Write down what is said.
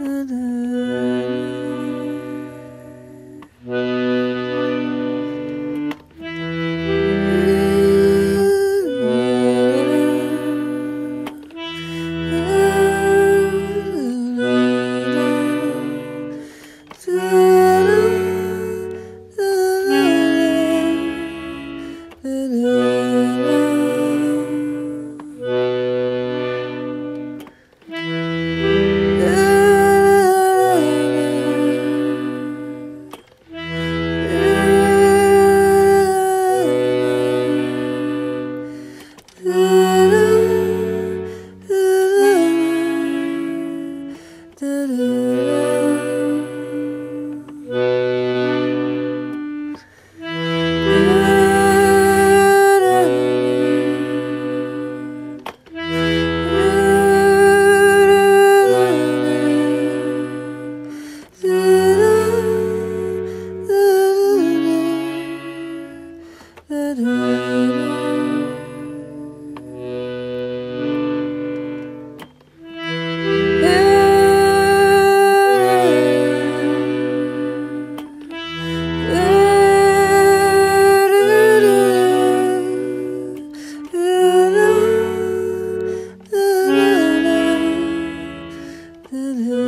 da da da da the